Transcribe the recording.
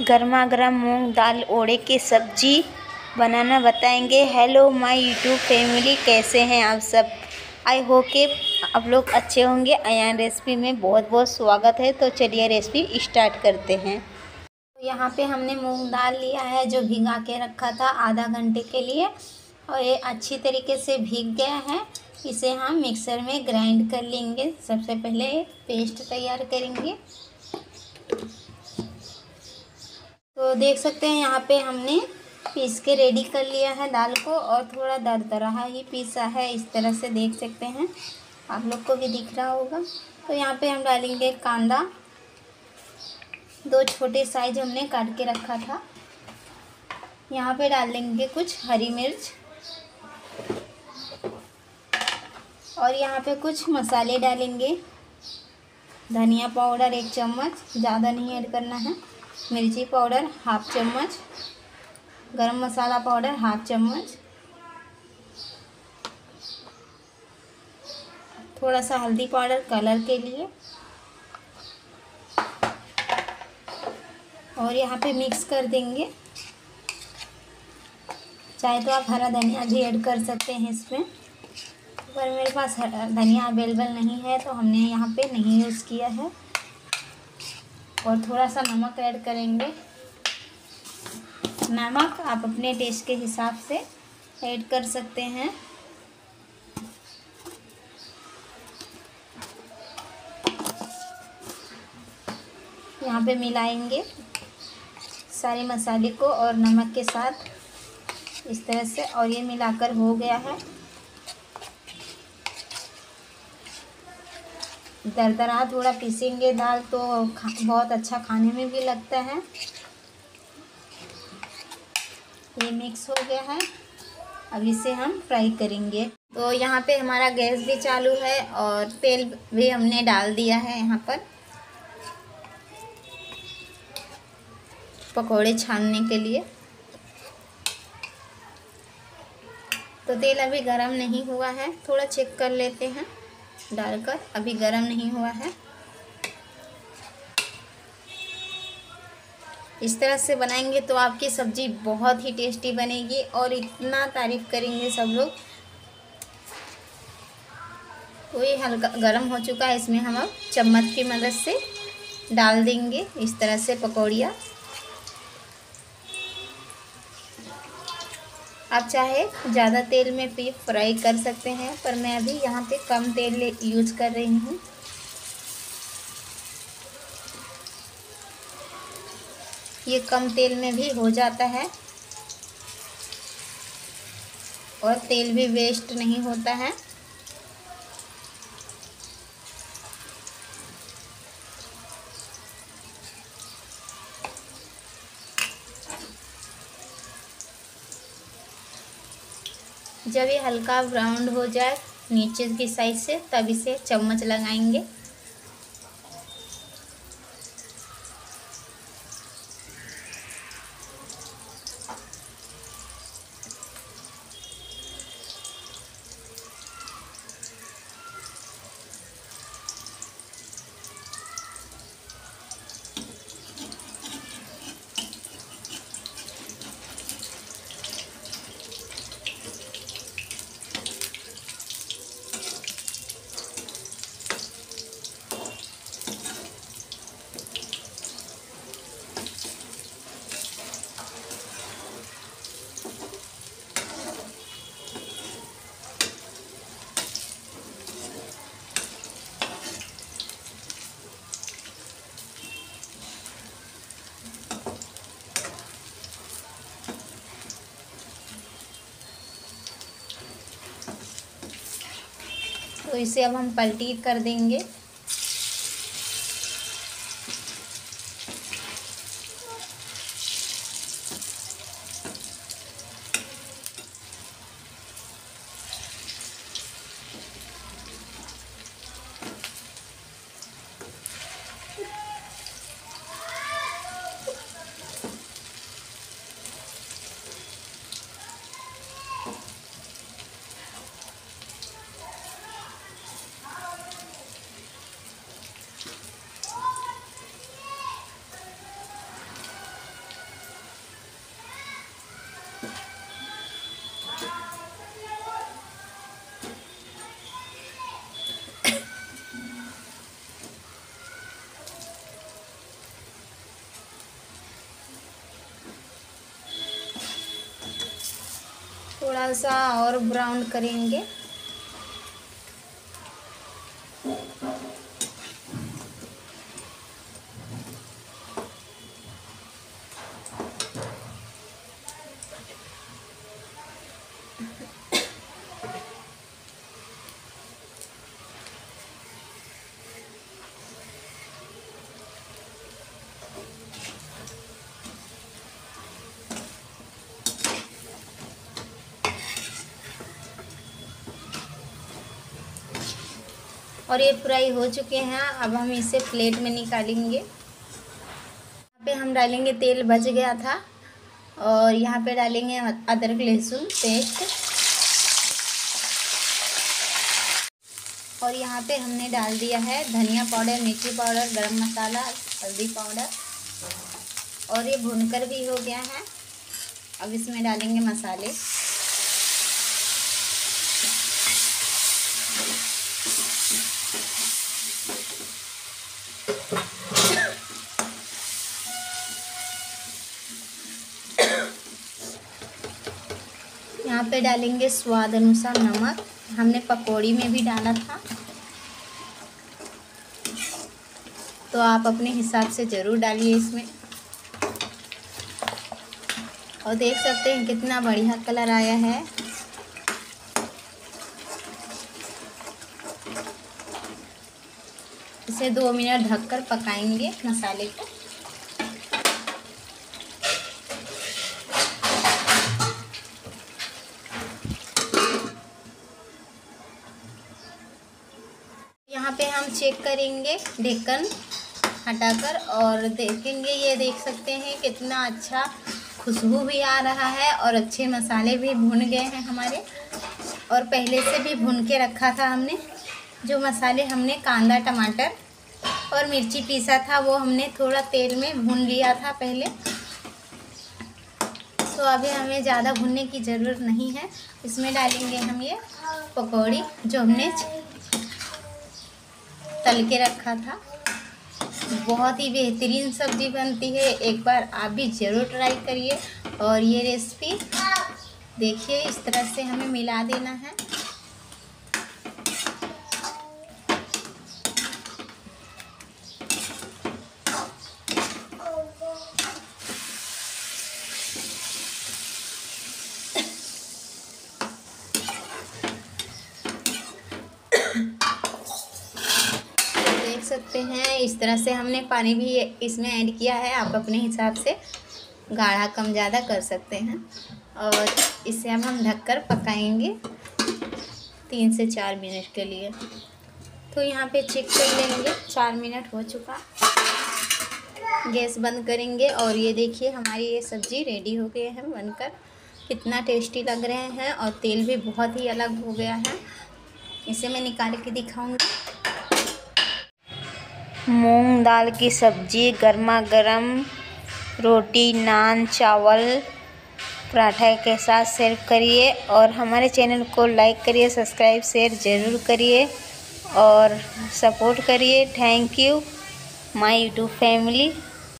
गर्मा गर्म मूंग दाल, ओड़े की सब्ज़ी बनाना बताएँगे। हेलो, माय यूट्यूब फैमिली, कैसे हैं आप सब? आई होप कि आप लोग अच्छे होंगे। अन रेसिपी में बहुत बहुत स्वागत है तो चलिए रेसिपी स्टार्ट करते हैं। तो यहाँ पे हमने मूंग दाल लिया है, जो भिगा के रखा था आधा घंटे के लिए, और ये अच्छी तरीके से भीग गया है। इसे हम मिक्सर में ग्राइंड कर लेंगे। सबसे पहले पेस्ट तैयार करेंगे। तो देख सकते हैं यहाँ पे हमने पीस के रेडी कर लिया है दाल को और थोड़ा दर दरहा ही पीसा है, इस तरह से देख सकते हैं। आप लोग को भी दिख रहा होगा। तो यहाँ पे हम डालेंगे कांदा। दो छोटे साइज़ हमने काट के रखा था। यहाँ पे डाल देंगे कुछ हरी मिर्च। और यहाँ पे कुछ मसाले डालेंगे। धनिया पाउडर एक चम्मच, ज़्यादा नहीं ऐड करना है। मिर्ची पाउडर हाफ़ चम्मच, गरम मसाला पाउडर हाफ़ चम्मच थोड़ा सा हल्दी पाउडर कलर के लिए। और यहाँ पे मिक्स कर देंगे। चाहे तो आप हरा धनिया भी ऐड कर सकते हैं इसमें। पर मेरे पास धनिया अवेलेबल नहीं है तो हमने यहाँ पे नहीं यूज़ किया है। और थोड़ा सा नमक ऐड करेंगे। नमक आप अपने टेस्ट के हिसाब से ऐड कर सकते हैं। यहाँ पे मिलाएँगे सारे मसाले को और नमक के साथ इस तरह से और ये मिलाकर हो गया है। दरदरा थोड़ा पीसेंगे दाल तो बहुत अच्छा खाने में भी लगता है। ये मिक्स हो गया है। अब इसे हम फ्राई करेंगे। तो यहाँ पे हमारा गैस भी चालू है और तेल भी हमने डाल दिया है यहाँ पर। पकोड़े छानने के लिए। तो तेल अभी गरम नहीं हुआ है, थोड़ा चेक कर लेते हैं। डालकर अभी गरम नहीं हुआ है। इस तरह से बनाएँगे तो आपकी सब्ज़ी बहुत ही टेस्टी बनेगी और इतना तारीफ़ करेंगे सब लोग। तो ये हल्का गरम हो चुका है, इसमें हम अब चम्मच की मदद से डाल देंगे। इस तरह से पकौड़िया आप चाहे ज़्यादा तेल में भी फ्राई कर सकते हैं, पर मैं अभी यहाँ पे कम तेल यूज़ कर रही हूँ। ये कम तेल में भी हो जाता है और तेल भी वेस्ट नहीं होता है। जब ये हल्का ब्राउन हो जाए नीचे की साइड से तब इसे चम्मच लगाएँगे। तो इसे अब हम पलटी कर देंगे। थोड़ा सा और ब्राउन करेंगे। और ये फ्राई हो चुके हैं। अब हम इसे प्लेट में निकालेंगे। यहाँ पे हम डालेंगे तेल बच गया था और यहाँ पे डालेंगे अदरक, लहसुन, पेस्ट। और यहाँ पे हमने डाल दिया है धनिया पाउडर, मिर्ची पाउडर, गरम मसाला, हल्दी पाउडर। और ये भुनकर भी हो गया है। अब इसमें डालेंगे मसाले यहाँ पे डालेंगे स्वाद अनुसार नमक। हमने पकौड़ी में भी डाला था। तो आप अपने हिसाब से ज़रूर डालिए इसमें। और देख सकते हैं कितना बढ़िया कलर आया है। इसे दो मिनट ढककर पकाएँगे मसाले को। यहाँ पे हम चेक करेंगे ढक्कन हटाकर और देखेंगे, ये देख सकते हैं कितना अच्छा खुशबू भी आ रहा है और अच्छे मसाले भी भुन गए हैं हमारे। और पहले से भी भुन के रखा था हमने, जो मसाले हमने कांदा, टमाटर और मिर्ची पीसा था, वो हमने थोड़ा तेल में भून लिया था पहले। तो अभी हमें ज़्यादा भुनने की ज़रूरत नहीं है। इसमें डालेंगे हम ये पकौड़ी, जो हमने तल के रखा था। बहुत ही बेहतरीन सब्ज़ी बनती है। एक बार आप भी ज़रूर ट्राई करिए। और ये रेसिपी देखिए, इस तरह से हमें मिला देना है। सकते हैं। इस तरह से हमने पानी भी इसमें ऐड किया है। आप अपने हिसाब से गाढ़ा कम ज़्यादा कर सकते हैं। और इसे अब हम ढककर पकाएँगे तीन से चार मिनट के लिए। तो यहाँ पे चेक कर लेंगे। चार मिनट हो चुका। गैस बंद करेंगे और ये देखिए, हमारी ये सब्ज़ी रेडी हो गई है बनकर। कितना टेस्टी लग रहे हैं और तेल भी बहुत ही अलग हो गया है। इसे मैं निकाल के दिखाऊँगी। मूंग दाल की सब्ज़ी गर्मा गर्म रोटी, नान, चावल, पराठा के साथ सर्व करिए और हमारे चैनल को लाइक करिए सब्सक्राइब शेयर ज़रूर करिए और सपोर्ट करिए। Thank you my YouTube family